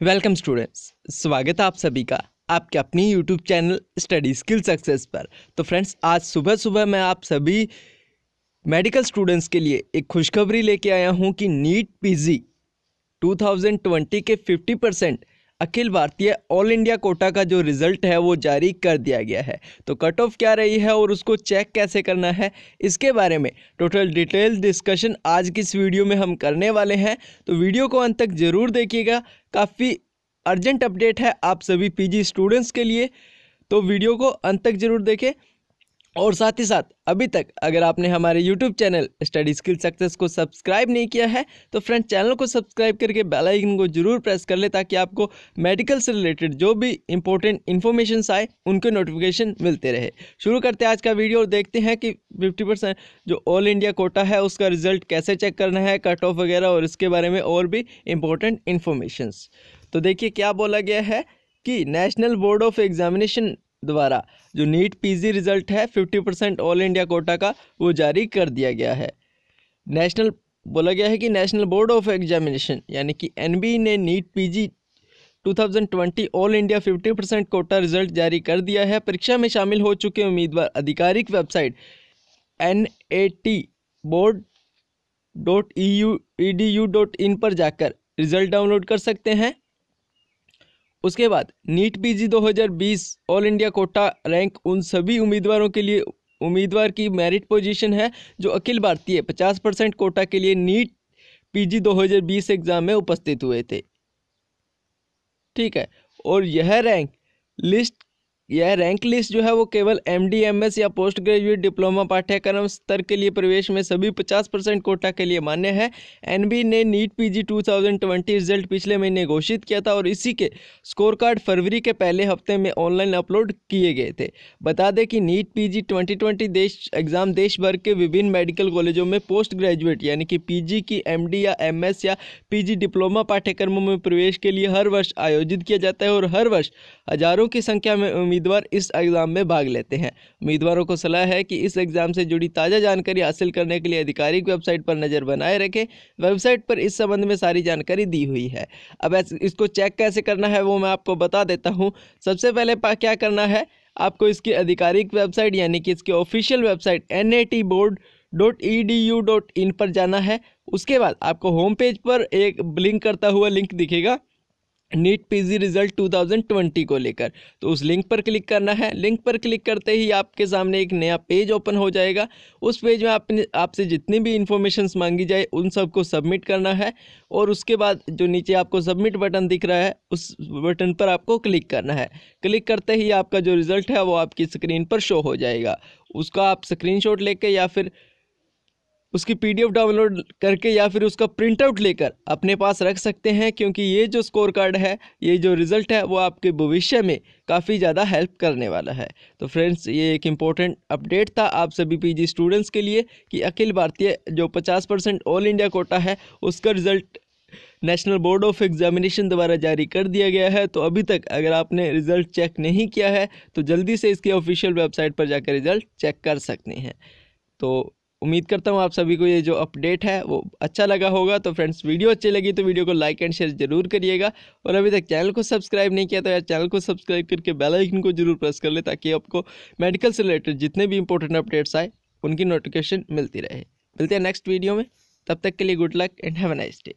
Welcome students, स्वागत है आप सभी का आपके अपनी YouTube channel study skill success पर। तो फ्रेंड्स, आज सुबह सुबह मैं आप सभी मेडिकल स्टूडेंट्स के लिए एक खुशखबरी लेके आया हूँ कि नीट पीजी 2020 के 50 percent Akhil Bharatiya all India quota का जो रिज़ल्ट है वो जारी कर दिया गया है। तो कट ऑफ़ क्या रही है और उसको चेक कैसे करना है, इसके बारे में टोटल डिटेल डिस्कशन आज की इस वीडियो में हम करने वाले हैं। तो वीडियो को अंत तक ज़रूर देखिएगा। काफ़ी अर्जेंट अपडेट है आप सभी पीजी स्टूडेंट्स के लिए। तो वीडियो को अंत तक ज़रूर देखें। और साथ ही साथ, अभी तक अगर आपने हमारे YouTube channel study skill success को सब्सक्राइब नहीं किया है तो फ्रेंड चैनल को सब्सक्राइब करके बेल आइकन को ज़रूर प्रेस कर ले ताकि आपको मेडिकल से रिलेटेड जो भी इंपॉर्टेंट इन्फॉर्मेशन आए, उनके नोटिफिकेशन मिलते रहे। शुरू करते हैं आज का वीडियो और देखते हैं कि फिफ्टी जो ऑल इंडिया कोटा है, उसका रिज़ल्ट कैसे चेक करना है कट ऑफ़ वगैरह और इसके बारे में और भी इंपॉर्टेंट इन्फॉर्मेशंस तो देखिए क्या बोला गया है कि नेशनल बोर्ड ऑफ़ एग्जामिनेशन द्वारा। जो नीट पीजी रिज़ल्ट है fifty percent all India quota का, वो जारी कर दिया गया है। नेशनल बोला गया है कि नेशनल बोर्ड ऑफ़ एग्जामिनेशन यानी कि एनबी ने NEET PG 2020 all India 50 percent quota result जारी कर दिया है। परीक्षा में शामिल हो चुके उम्मीदवार आधिकारिक website N A T board dot E U E D U dot in पर जाकर रिज़ल्ट डाउनलोड कर सकते हैं। उसके बाद NEET PG 2020 all India quota rank उन सभी उम्मीदवारों के लिए उम्मीदवार की मेरिट पोजीशन है, जो अखिल भारतीय 50 परसेंट कोटा के लिए नीट पीजी 2020 एग्ज़ाम में उपस्थित हुए थे। ठीक है, और यह रैंक लिस्ट यह रैंक लिस्ट जो है वो केवल एम डी एम एस या पोस्ट ग्रेजुएट डिप्लोमा पाठ्यक्रम स्तर के लिए प्रवेश में सभी 50 परसेंट कोटा के लिए मान्य है। एनबी ने नीट पीजी 2020 रिज़ल्ट पिछले महीने घोषित किया था और इसी के स्कोर कार्ड फरवरी के पहले हफ़्ते में ऑनलाइन अपलोड किए गए थे। बता दें कि NEET P G twenty twenty देश एग्ज़ाम देश भर के विभिन्न मेडिकल कॉलेजों में पोस्ट ग्रेजुएट यानी कि पी जी की एम डी या एम एस या पी जी डिप्लोमा पाठ्यक्रमों में प्रवेश के लिए हर वर्ष आयोजित किया जाता है और हर वर्ष हज़ारों की संख्या में उम्मीदवार इस एग्ज़ाम में भाग लेते हैं। उम्मीदवारों को सलाह है कि इस एग्ज़ाम से जुड़ी ताज़ा जानकारी हासिल करने के लिए आधिकारिक वेबसाइट पर नज़र बनाए रखें। वेबसाइट पर इस संबंध में सारी जानकारी दी हुई है। अब इसको चेक कैसे करना है वो मैं आपको बता देता हूँ। सबसे पहले क्या करना है? आपको इसकी आधिकारिक वेबसाइट यानी कि इसकी official website N dot E D U dot in पर जाना है। उसके बाद आपको होम पेज पर एक लिंक करता हुआ लिंक दिखेगा। नीट पीजी रिज़ल्ट 2020 को लेकर। तो उस लिंक पर क्लिक करना है। लिंक पर क्लिक करते ही आपके सामने एक नया पेज ओपन हो जाएगा। उस पेज में आपने, आपसे जितनी भी इंफॉर्मेशन मांगी जाए, उन सबको सबमिट करना है। और उसके बाद जो नीचे आपको सबमिट बटन दिख रहा है, उस बटन पर आपको क्लिक करना है। क्लिक करते ही आपका जो रिज़ल्ट है, वो आपकी स्क्रीन पर शो हो जाएगा। उसका आप स्क्रीन लेके या फिर उसकी पीडीएफ डाउनलोड करके या फिर उसका प्रिंट आउट लेकर अपने पास रख सकते हैं, क्योंकि ये जो स्कोर कार्ड है, ये जो रिज़ल्ट है, वो आपके भविष्य में काफ़ी ज़्यादा हेल्प करने वाला है। तो फ्रेंड्स, ये एक इम्पोर्टेंट अपडेट था आप सभी पीजी स्टूडेंट्स के लिए कि अखिल भारतीय जो 50 परसेंट ऑल इंडिया कोटा है, उसका result national board of examination द्वारा जारी कर दिया गया है। तो अभी तक अगर आपने रिज़ल्ट चेक नहीं किया है तो जल्दी से इसकी ऑफिशियल वेबसाइट पर जाकर रिज़ल्ट चेक कर सकते हैं। तो उम्मीद करता हूँ आप सभी को ये जो अपडेट है, वो अच्छा लगा होगा। तो फ्रेंड्स वीडियो अच्छी लगी तो वीडियो को लाइक एंड शेयर ज़रूर करिएगा। और अभी तक चैनल को सब्सक्राइब नहीं किया तो यार चैनल को सब्सक्राइब करके बेल आइकन को ज़रूर प्रेस कर ले ताकि आपको मेडिकल से रिलेटेड जितने भी इंपॉर्टेंट अपडेट्स आए, उनकी नोटिफिकेशन मिलती रहे। मिलते हैं नेक्स्ट वीडियो में। तब तक के लिए good luck and have a nice day